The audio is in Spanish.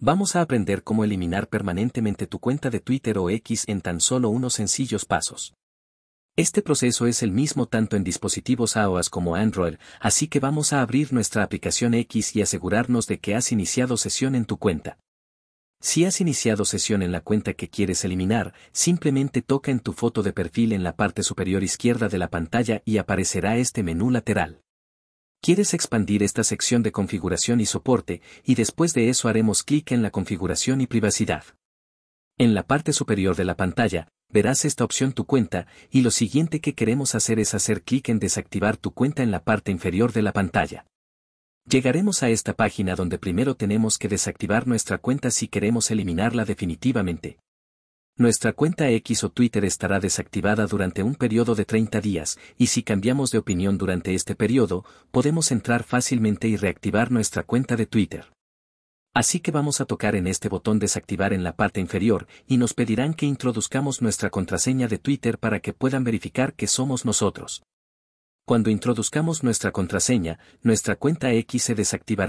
Vamos a aprender cómo eliminar permanentemente tu cuenta de Twitter o X en tan solo unos sencillos pasos. Este proceso es el mismo tanto en dispositivos iOS como Android, así que vamos a abrir nuestra aplicación X y asegurarnos de que has iniciado sesión en tu cuenta. Si has iniciado sesión en la cuenta que quieres eliminar, simplemente toca en tu foto de perfil en la parte superior izquierda de la pantalla y aparecerá este menú lateral. Quieres expandir esta sección de configuración y soporte, y después de eso haremos clic en la configuración y privacidad. En la parte superior de la pantalla, verás esta opción Tu cuenta, y lo siguiente que queremos hacer es hacer clic en Desactivar tu cuenta en la parte inferior de la pantalla. Llegaremos a esta página donde primero tenemos que desactivar nuestra cuenta si queremos eliminarla definitivamente. Nuestra cuenta X o Twitter estará desactivada durante un periodo de 30 días, y si cambiamos de opinión durante este periodo, podemos entrar fácilmente y reactivar nuestra cuenta de Twitter. Así que vamos a tocar en este botón desactivar en la parte inferior, y nos pedirán que introduzcamos nuestra contraseña de Twitter para que puedan verificar que somos nosotros. Cuando introduzcamos nuestra contraseña, nuestra cuenta X se desactivará